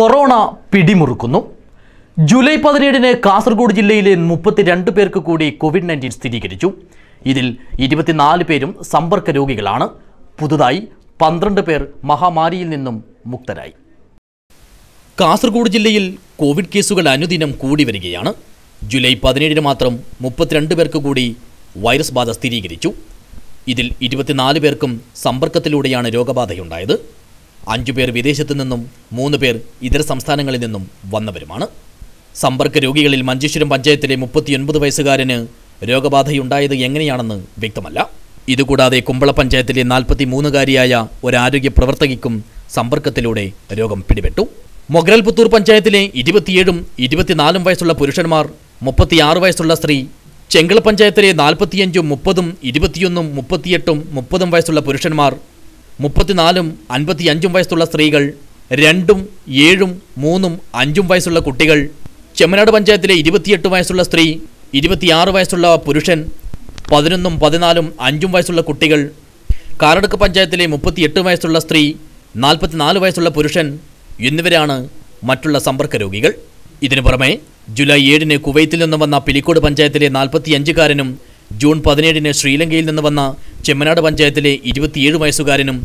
Corona പിടിമുറുക്കുന്നു. July പതിനേഴിന് കാസർഗോഡ് ജില്ലയിലെ മുപ്പത്തിരണ്ട് പേർക്ക് കൂടി കോവിഡ് നയന്റീൻ സ്ഥിരീകരിച്ചു. ഇതിൽ ഇരുപത്തിനാല് പേരും സമ്പർക്ക രോഗികളാണ്. പുതുതായി പന്ത്രണ്ട് പേർ മഹാമാരിയിൽ നിന്നും മുക്തരായി. കാസർഗോഡ് ജില്ലയിൽ കോവിഡ് കേസുകൾ അനുദിനം കൂടി വരികയാണ്. ജൂലൈ പതിനേഴിന് മാത്രം മുപ്പത്തിരണ്ട് പേർക്ക് കൂടി വൈറസ് ബാധ സ്ഥിരീകരിച്ചു. ഇതിൽ ഇരുപത്തിനാല് പേർക്കും സമ്പർക്കത്തിലൂടെയാണ് രോഗബാധയുണ്ടായത്. അഞ്ചു പേർ വിദേശത്തു നിന്നും മൂന്ന് പേർ ഇതര സംസ്ഥാനങ്ങളിൽ നിന്നും വന്നവരുമാണ്. സമ്പർക്ക രോഗികളിൽ മഞ്ചേശ്വരം പഞ്ചായത്തിലെ മുപ്പത്തിയൊൻപത് വയസ്സുകാരന് രോഗബാധയുണ്ടായത് എങ്ങനെയാണെന്ന് വ്യക്തമല്ല. ഇതുകൂടാതെ കുമ്പള പഞ്ചായത്തിലെ നാൽപ്പത്തി മൂന്നുകാരിയായ ഒരാരോഗ്യ പ്രവർത്തകയ്ക്കും സമ്പർക്കത്തിലൂടെ രോഗം പിടിപെട്ടു. മൊഗ്രൽ പുത്തൂർ പഞ്ചായത്തിലെ ഇരുപത്തിയേഴും ഇരുപത്തിനാലും വയസ്സുള്ള പുരുഷന്മാർ മുപ്പത്തിയാറ് വയസ്സുള്ള സ്ത്രീ ചെങ്കള പഞ്ചായത്തിലെ നാൽപ്പത്തിയഞ്ചും മുപ്പതും ഇരുപത്തിയൊന്നും മുപ്പത്തിയെട്ടും മുപ്പതും വയസ്സുള്ള പുരുഷന്മാർ മുപ്പത്തിനാലും അൻപത്തിയഞ്ചും വയസ്സുള്ള സ്ത്രീകൾ രണ്ടും ഏഴും മൂന്നും അഞ്ചും വയസ്സുള്ള കുട്ടികൾ ചെമ്മനാട് പഞ്ചായത്തിലെ ഇരുപത്തിയെട്ട് വയസ്സുള്ള സ്ത്രീ ഇരുപത്തിയാറ് വയസ്സുള്ള പുരുഷൻ പതിനൊന്നും പതിനാലും അഞ്ചും വയസ്സുള്ള കുട്ടികൾ കാരടുക്ക് പഞ്ചായത്തിലെ മുപ്പത്തിയെട്ട് വയസ്സുള്ള സ്ത്രീ നാൽപ്പത്തിനാല് വയസ്സുള്ള പുരുഷൻ എന്നിവരാണ് മറ്റുള്ള സമ്പർക്ക രോഗികൾ. ഇതിനു പുറമെ ജൂലൈ ഏഴിന് കുവൈത്തിൽ നിന്ന് വന്ന പിലിക്കോട് പഞ്ചായത്തിലെ നാൽപ്പത്തിയഞ്ചുകാരനും ജൂൺ പതിനേഴിന് ശ്രീലങ്കയിൽ നിന്ന് വന്ന ചെമ്മനാട് പഞ്ചായത്തിലെ ഇരുപത്തിയേഴ് വയസ്സുകാരനും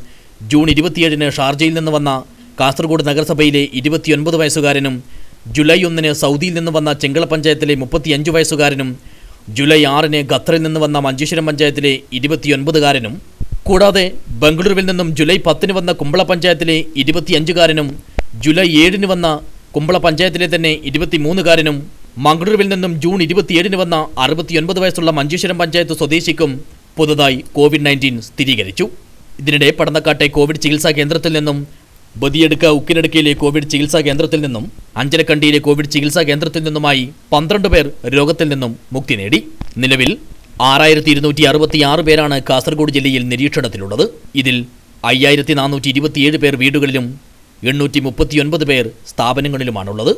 ജൂൺ ഇരുപത്തിയേഴിന് ഷാർജയിൽ നിന്ന് വന്ന കാസർഗോഡ് നഗരസഭയിലെ ഇരുപത്തിയൊൻപത് വയസ്സുകാരനും ജൂലൈ ഒന്നിന് സൗദിയിൽ നിന്ന് വന്ന ചെങ്കള പഞ്ചായത്തിലെ മുപ്പത്തിയഞ്ച് വയസ്സുകാരനും ജൂലൈ ആറിന് ഖത്തറിൽ നിന്ന് വന്ന മഞ്ചേശ്വരം പഞ്ചായത്തിലെ ഇരുപത്തിയൊൻപതുകാരനും. കൂടാതെ ബംഗളൂരുവിൽ നിന്നും ജൂലൈ പത്തിന് വന്ന കുമ്പള പഞ്ചായത്തിലെ ഇരുപത്തിയഞ്ചുകാരനും ജൂലൈ ഏഴിന് വന്ന കുമ്പള പഞ്ചായത്തിലെ തന്നെ ഇരുപത്തിമൂന്നുകാരനും മംഗളൂരുവിൽ നിന്നും ജൂൺ ഇരുപത്തിയേഴിന് വന്ന അറുപത്തിയൊൻപത് വയസ്സുള്ള മഞ്ചേശ്വരം പഞ്ചായത്ത് സ്വദേശിക്കും പുതുതായി കോവിഡ് നയന്റീൻ സ്ഥിരീകരിച്ചു. ഇതിനിടെ പടന്നക്കാട്ടെ കോവിഡ് ചികിത്സാ കേന്ദ്രത്തിൽ നിന്നും ബദിയെടുക്ക ഉക്കിനടുക്കയിലെ കോവിഡ് ചികിത്സാ കേന്ദ്രത്തിൽ നിന്നും അഞ്ചരക്കണ്ടിയിലെ കോവിഡ് ചികിത്സാ കേന്ദ്രത്തിൽ നിന്നുമായി പന്ത്രണ്ട് പേർ രോഗത്തിൽ നിന്നും മുക്തി നേടി. നിലവിൽ ആറായിരത്തി ഇരുന്നൂറ്റി അറുപത്തി ആറ് പേരാണ് കാസർഗോഡ് ജില്ലയിൽ നിരീക്ഷണത്തിലുള്ളത്. ഇതിൽ അയ്യായിരത്തി നാനൂറ്റി ഇരുപത്തിയേഴ് പേർ വീടുകളിലും എണ്ണൂറ്റി മുപ്പത്തിയൊൻപത് പേർ സ്ഥാപനങ്ങളിലുമാണുള്ളത്.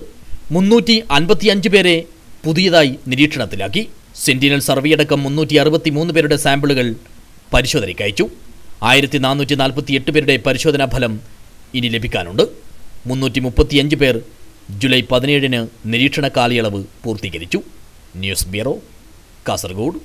മുന്നൂറ്റി അൻപത്തിയഞ്ച് പേരെ പുതിയതായി നിരീക്ഷണത്തിലാക്കി. സെന്റിനൽ സർവേയടക്കം മുന്നൂറ്റി അറുപത്തി മൂന്ന് പേരുടെ സാമ്പിളുകൾ പരിശോധനയ്ക്ക് അയച്ചു. ആയിരത്തി നാനൂറ്റി നാൽപ്പത്തി എട്ട് പേരുടെ പരിശോധനാ ഫലം ഇനി ലഭിക്കാനുണ്ട്. മുന്നൂറ്റി മുപ്പത്തിയഞ്ച് പേർ ജൂലൈ പതിനേഴിന് നിരീക്ഷണ കാലയളവ് പൂർത്തീകരിച്ചു. News bureau Kasaragod.